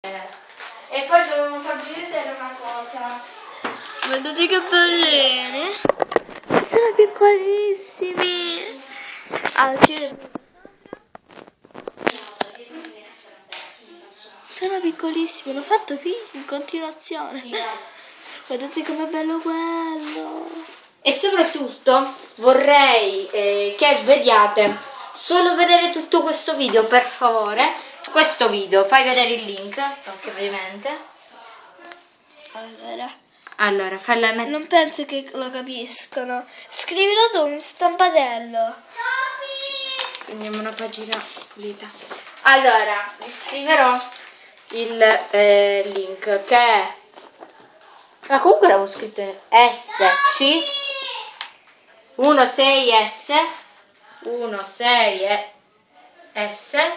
E poi dovevamo farvi vedere una cosa. Vedete che bellini? Sono piccolissimi. Ci vedo- Sono piccolissimi, l'ho fatto qui in continuazione. Guardate com'è bello quello. E soprattutto vorrei eh, che vediate solo vedere tutto questo video, per favore. Questo video, fai vedere il link, ovviamente. Allora, Allora, falla mettere. non penso che lo capiscono. Scrivilo tu in stampatello. Prendiamo una pagina pulita. Allora, vi scriverò il eh, link che è. Ma comunque l'avevo scritto in SC 16S 16S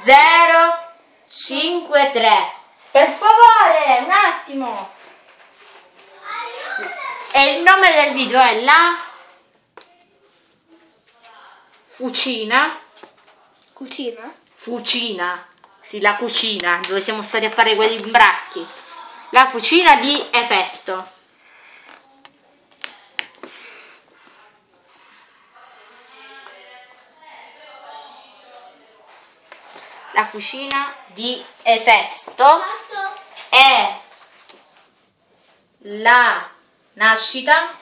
053 Per favore, un attimo. E il nome del video è la Fucina Cucina? Fucina, sì, la cucina, dove siamo stati a fare quegli imbracchi. La fucina di Efesto. La fucina di Efesto è la nascita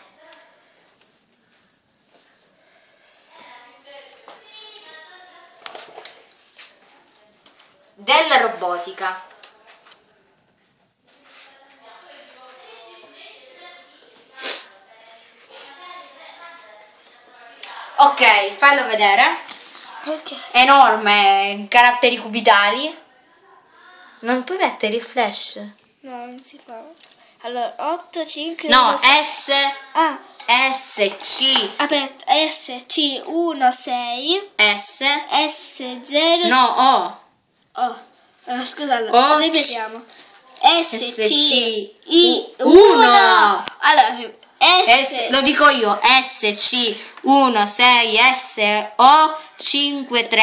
della robotica. Ok, fallo vedere. Ok. Enorme, caratteri cubitali. Non puoi mettere il flash? No, non si fa. Allora, 8, 5... No, S, Ah, S, C, aperto. S, C, 1, 6. S, S, 0... no, O. Oh, allora, scusa, allora, ripetiamo. S, C, C, I, uno. 1. Allora, S, S, lo dico io, S, C, 1, 6, S, O, 5, 3,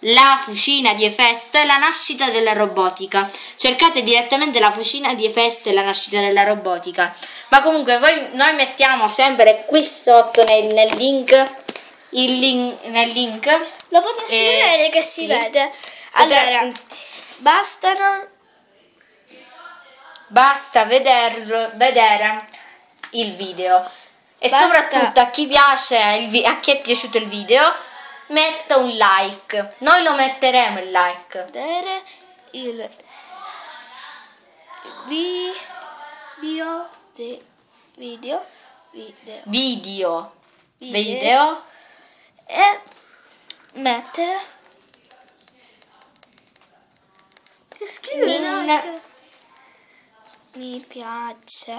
la fucina di Efesto e la nascita della robotica. Cercate direttamente la fucina di Efesto e la nascita della robotica. Ma comunque voi, noi mettiamo sempre qui sotto nel, nel link, il link, nel link. lo potete Eh, vedere che si sì. vede. Potrà- Allora, bastano... Basta vederlo, vedere il video. E Basta. soprattutto a chi piace vi- a chi è piaciuto il video, metta un like. Noi lo metteremo il like. vedere il video de, video video Video. video, Video. e mettere che scrive Min- like. Mi piace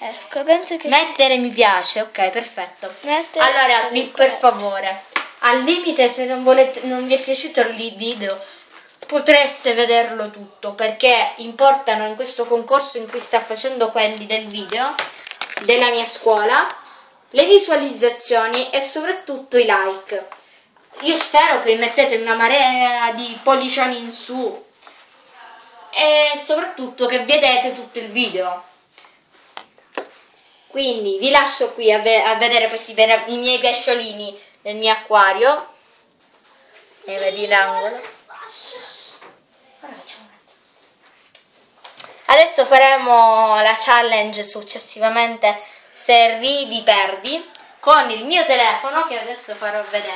ecco penso che Mettere mi piace, ok, perfetto. mettere Allora, vi- per favore, al limite se non volete non vi è piaciuto il video, potreste vederlo tutto perché importano in questo concorso in cui sta facendo quelli del video della mia scuola le visualizzazioni e soprattutto i like. Io spero che mettete una marea di pollicioni in su e soprattutto che vedete tutto il video. Quindi vi lascio qui a, ve- a vedere questi i miei pesciolini nel mio acquario. E vedi l'angolo. Adesso faremo la challenge successivamente se ridi perdi con il mio telefono che adesso farò vedere.